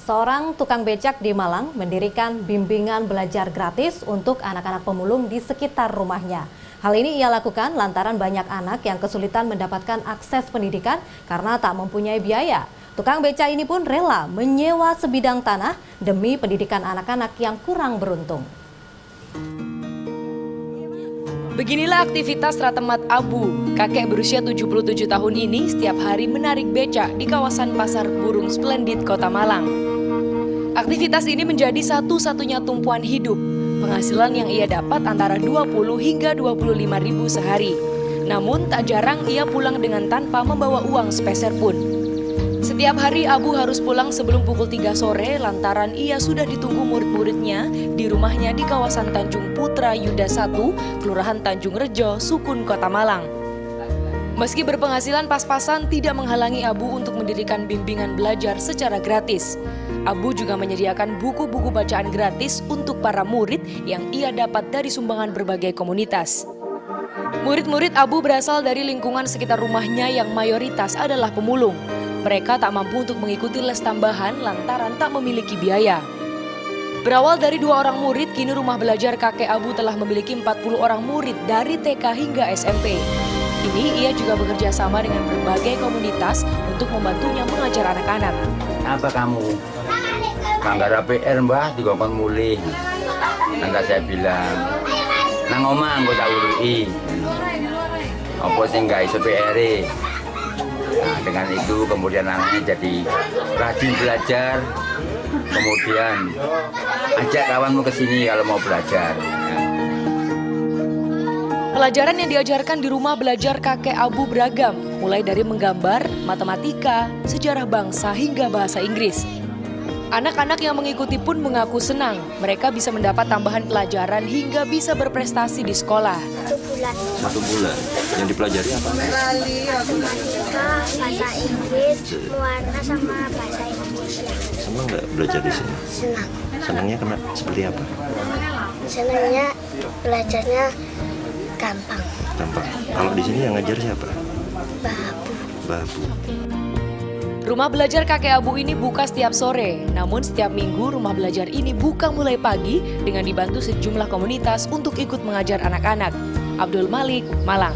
seorang tukang becak di Malang mendirikan bimbingan belajar gratis untuk anak-anak pemulung di sekitar rumahnya. Hal ini ia lakukan lantaran banyak anak yang kesulitan mendapatkan akses pendidikan karena tak mempunyai biaya. Tukang beca ini pun rela menyewa sebidang tanah demi pendidikan anak-anak yang kurang beruntung. Beginilah aktivitas Ratemat Abu. Kakek berusia 77 tahun ini setiap hari menarik beca di kawasan Pasar Burung Splendid, Kota Malang. Aktivitas ini menjadi satu-satunya tumpuan hidup. Penghasilan yang ia dapat antara 20 hingga 25 ribu sehari. Namun tak jarang ia pulang dengan tanpa membawa uang sepeser pun. Setiap hari Abu harus pulang sebelum pukul 3 sore lantaran ia sudah ditunggu murid-muridnya di rumahnya di kawasan Tanjung Putra Yuda 1, Kelurahan Tanjung Rejo, Sukun, Kota Malang. Meski berpenghasilan pas-pasan tidak menghalangi Abu untuk mendirikan bimbingan belajar secara gratis. Abu juga menyediakan buku-buku bacaan gratis untuk para murid yang ia dapat dari sumbangan berbagai komunitas. Murid-murid Abu berasal dari lingkungan sekitar rumahnya yang mayoritas adalah pemulung. Mereka tak mampu untuk mengikuti les tambahan lantaran tak memiliki biaya. Berawal dari dua orang murid, kini rumah belajar kakek Abu telah memiliki 40 orang murid dari TK hingga SMP. Kini ia juga bekerja sama dengan berbagai komunitas untuk membantunya mengajar anak-anak. Apa kamu? Kanggara PR mbah dikongkon mulih. Nanti saya bilang, nang omah tak urui. Apa sih nggak iso PR Nah, dengan itu kemudian anaknya jadi rajin belajar, kemudian ajak kawanmu ke sini kalau mau belajar. Pelajaran yang diajarkan di rumah belajar kakek Abu beragam, mulai dari menggambar, matematika, sejarah bangsa hingga bahasa Inggris. Anak-anak yang mengikuti pun mengaku senang. Mereka bisa mendapat tambahan pelajaran hingga bisa berprestasi di sekolah. Satu bulan. Satu bulan. Yang dipelajari apa? Matematika, bahasa Inggris, warna sama bahasa Indonesia. Senang nggak belajar di sini? Senang. Senangnya kena seperti apa? Senangnya belajarnya gampang. Gampang. Kalau di sini yang ngajar siapa? Babu. Babu. Rumah belajar kakek Abu ini buka setiap sore, namun setiap minggu rumah belajar ini buka mulai pagi dengan dibantu sejumlah komunitas untuk ikut mengajar anak-anak. Abdul Malik, Malang.